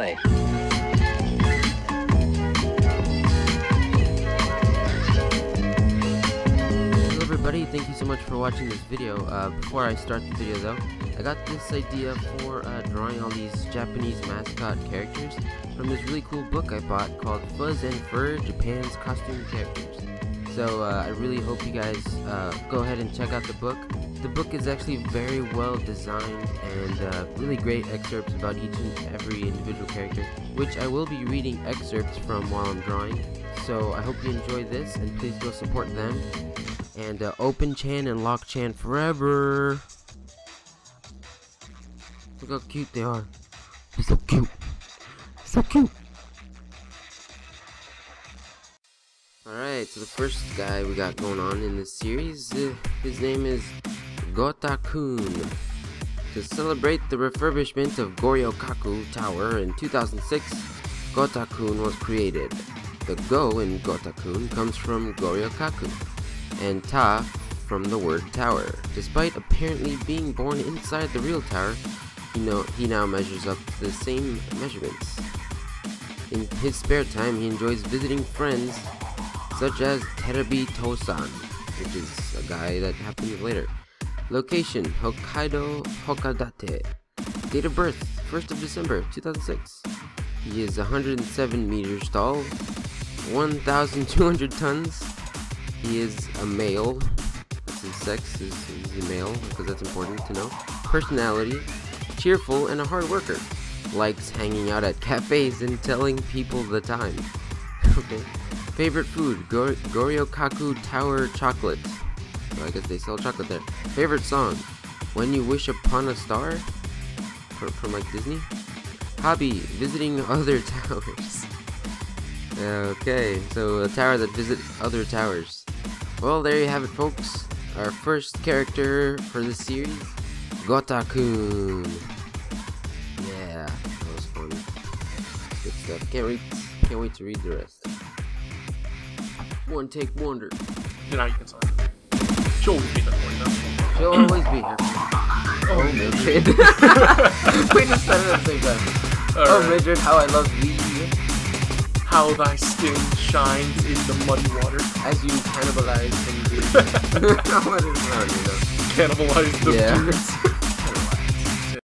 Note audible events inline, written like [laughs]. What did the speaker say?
play. Hello everybody, thank you so much for watching this video. Uh, before I start the video though, I got this idea for uh, drawing all these Japanese mascot characters from this really cool book I bought called Fuzz and Fur, Japan's Costume Characters. So uh, I really hope you guys uh, go ahead and check out the book. The book is actually very well designed and uh, really great excerpts about each and every individual character, which I will be reading excerpts from while I'm drawing. So I hope you enjoy this and please go support them and uh, Open Chan and Lock Chan forever. Look how cute they are. They're so cute. So cute. Alright, so the first guy we got going on in this series, uh, his name is Gota-kun. To celebrate the refurbishment of Goryokaku Tower in 2006, Gota-kun was created. The Go in Gota-kun comes from Goryokaku, and Ta from the word tower. Despite apparently being born inside the real tower, he, know, he now measures up to the same measurements. In his spare time, he enjoys visiting friends such as Terebi Tosan, which is a guy that happens later. Location Hokkaido Hakodate. Date of birth 1st of December 2006. He is 107 meters tall, 1,200 tons. He is a male. That's his sex is a male because that's important to know. Personality, cheerful and a hard worker. Likes hanging out at cafes and telling people the time. [laughs] okay. Favorite food, Gor- Goryokaku Tower chocolate. I guess they sell chocolate there. Favorite song, When You Wish Upon a Star? From, from like Disney? Hobby, visiting [laughs] other towers. Okay, so a tower that visits other towers. Well, there you have it, folks. Our first character for this series, Gotakun. Yeah, that was fun. Good stuff. Can't wait. Can't wait to read the rest. One take wonder. You know, you can sign. She'll always be there [clears throat] for. She'll always be here. Oh, oh Mildred. [laughs] we just said it at the same time. Oh. Mildred, how I love thee. How thy skin shines in the muddy water. As you cannibalize some [laughs] dudes. [laughs] what is wrong. Cannibalize the Yeah.